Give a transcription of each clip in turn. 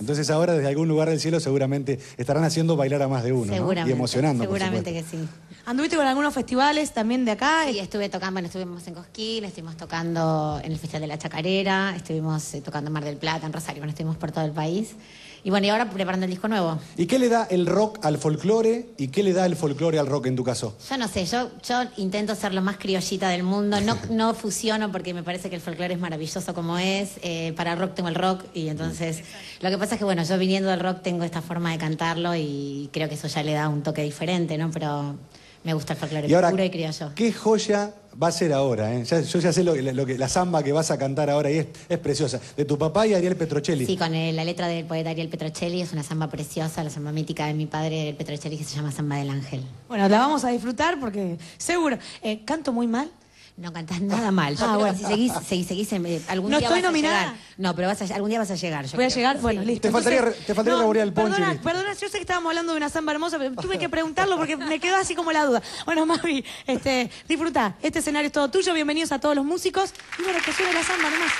Entonces ahora desde algún lugar del cielo seguramente estarán haciendo bailar a más de uno y emocionando. por Seguramente que sí. ¿Anduviste con algunos festivales también de acá? Y estuve tocando, bueno, estuvimos en Cosquín, estuvimos tocando en el Festival de la Chacarera, estuvimos eh, tocando en Mar del Plata, en Rosario, bueno, estuvimos por todo el país. Y bueno, y ahora preparando el disco nuevo. ¿Y qué le da el rock al folclore y qué le da el folclore al rock en tu caso? Yo no sé, yo, yo intento ser lo más criollita del mundo, no, no fusiono porque me parece que el folclore es maravilloso como es, eh, para el rock tengo el rock y entonces lo que pasa es que bueno, yo viniendo del rock tengo esta forma de cantarlo y creo que eso ya le da un toque diferente, ¿no? Pero me gusta el folclore Y ahora, puro y criollo. ¿qué joya va a ser ahora? eh? Ya- yo ya sé lo, lo que, la samba que vas a cantar ahora y es, es preciosa. De tu papá y Ariel Petrocelli. Sí, con la letra del poeta Ariel Petrocelli, es una samba preciosa, la samba mítica de mi padre Ariel Petrocelli que se llama Samba del Ángel. Bueno, la vamos a disfrutar porque seguro. Eh, ¿Canto muy mal? No cantás nada mal. Yo Ah, creo bueno. que si seguís, si seguís en- eh, algún No día estoy vas nominada. a llegar. No, pero vas a- algún día vas a llegar. yo Voy a creo. llegar, bueno, Sí. listo. Te faltaría re- te faltaría revolear el Perdona, listo. perdona, yo sé que estábamos hablando de una samba hermosa, pero tuve que preguntarlo porque me quedó así como la duda. Bueno, Mavi, este, disfruta. Este escenario es todo tuyo. Bienvenidos a todos los músicos. Y bueno, que suene la samba nomás.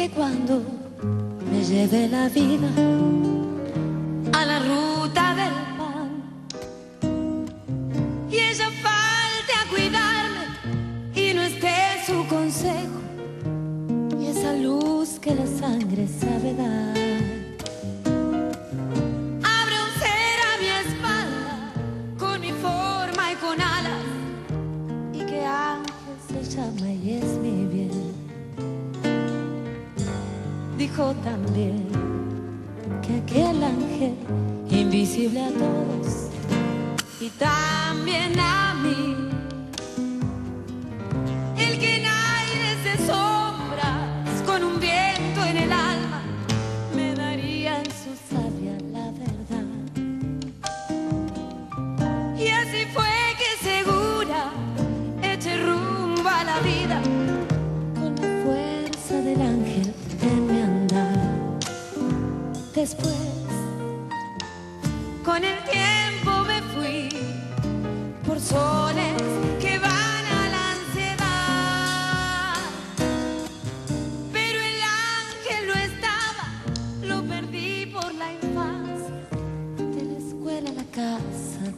Que cuando me lleve la vida a la ruta del pan y ella falte a cuidarme y no esté su consejo y esa luz que la sangre sabe dar. Dijo también que aquel ángel invisible a todos. Y también a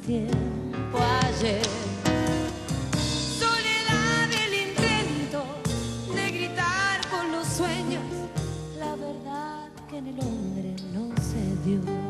tiempo ayer. Soledad del intento de gritar con los sueños, la verdad que en el hombre no se dio.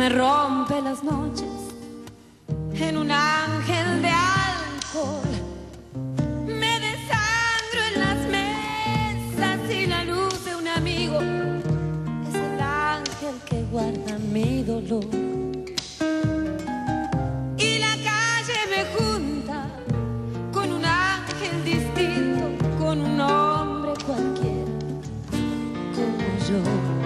Me rompe las noches en un ángel de alcohol, me desangro en las mesas y la luz de un amigo es el ángel que guarda mi dolor. Y la calle me junta con un ángel distinto, con un hombre cualquiera como yo.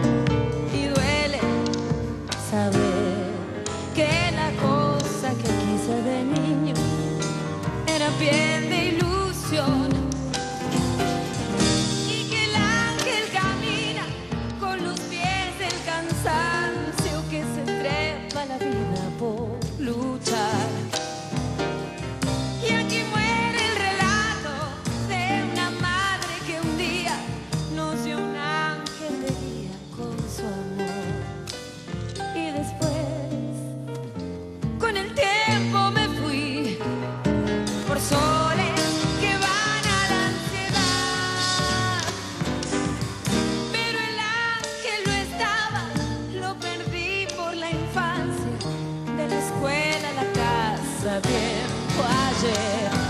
Tiempo ayer.